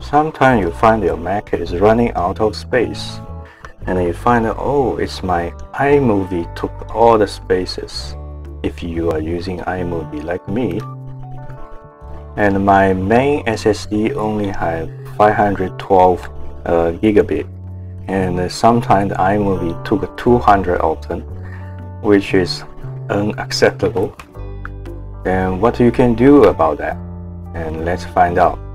Sometimes you find your Mac is running out of space and you find out, oh, it's my iMovie took all the spaces if you are using iMovie like me. And my main SSD only have 512 uh, gigabit and sometimes iMovie took 200 of them which is unacceptable. And what you can do about that? And let's find out.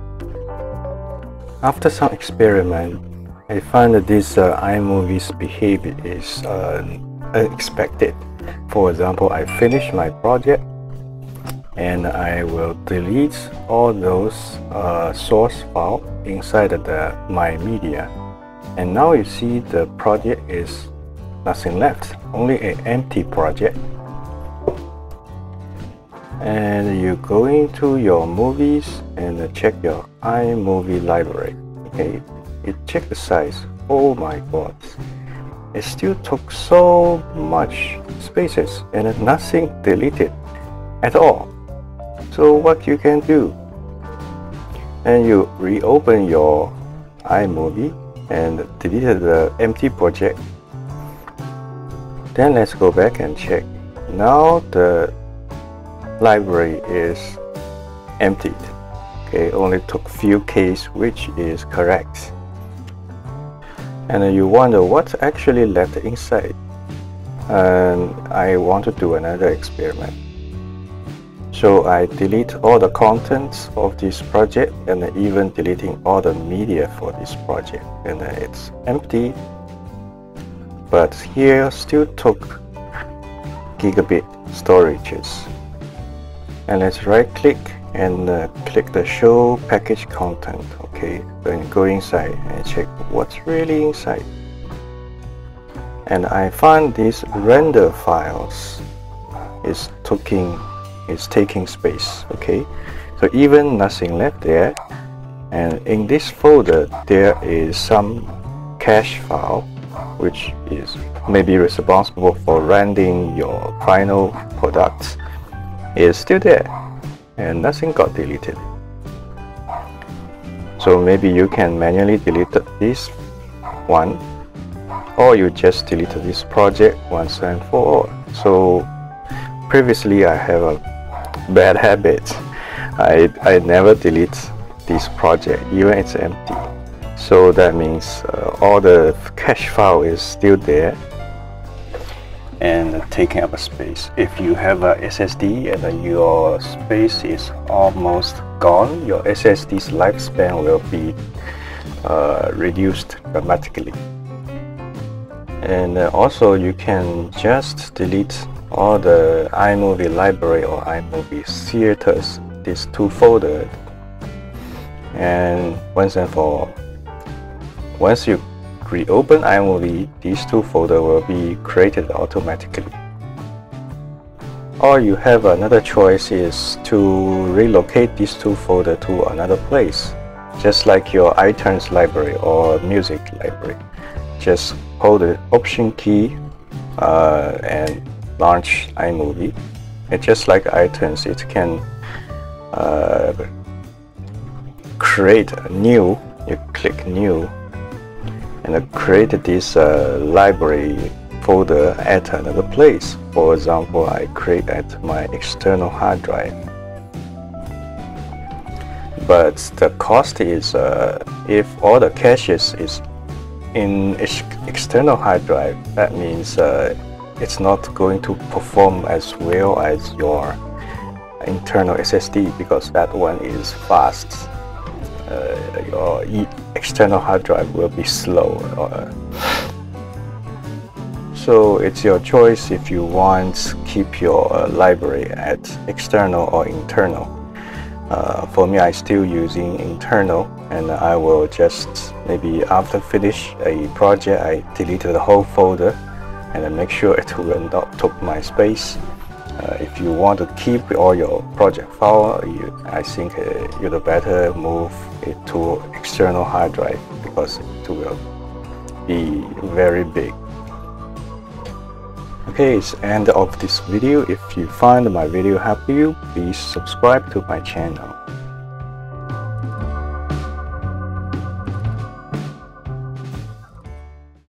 After some experiment, I found that this uh, iMovie's behavior is uh, unexpected. For example, I finish my project and I will delete all those uh, source file inside the my media. And now you see the project is nothing left only an empty project. And you go into your movies and check your iMovie library okay you check the size. Oh my god. It still took so much spaces and nothing deleted at all. So what you can do? And you reopen your iMovie and delete the empty project. Then let's go back and check. Now the library is emptied okay only took few case which is correct. And you wonder what's actually left inside. And I want to do another experiment. So I delete all the contents of this project and even deleting all the media for this project. And it's empty. But here still took gigabit storages. And let's right click and uh, click the show package content okay? Then go inside and check what's really inside. And I find these render files is taking is taking space okay? So even nothing left there. And in this folder there is some cache file which is maybe responsible for rendering your final product is still there and nothing got deleted. So maybe you can manually delete this one or you just delete this project once and for all. So previously I have a bad habit. I, I never delete this project even it's empty. So that means uh, all the cache file is still there and taking up space. If you have a SSD and your space is almost gone, your SSD's lifespan will be uh, reduced dramatically. And uh, also you can just delete all the iMovie library or iMovie theaters, these two folders, and once and for all. Once you reopen iMovie, these two folders will be created automatically. Or you have another choice is to relocate these two folders to another place, just like your iTunes library or music library. Just hold the Option key uh, and launch iMovie. And just like iTunes, it can uh, create a new, you click new and create this uh, library folder at another place. For example, I create at my external hard drive. But the cost is uh, if all the caches is in ex external hard drive, that means uh, it's not going to perform as well as your internal SSD because that one is fast. Uh, your external hard drive will be slow. So it's your choice if you want to keep your uh, library at external or internal. Uh, for me, I still using internal and I will just maybe after finish a project, I delete the whole folder and make sure it will not take my space. Uh, if you want to keep all your project file, you, I think uh, you'd better move it to external hard drive because it will be very big. Okay, it's end of this video. If you find my video help you, please subscribe to my channel.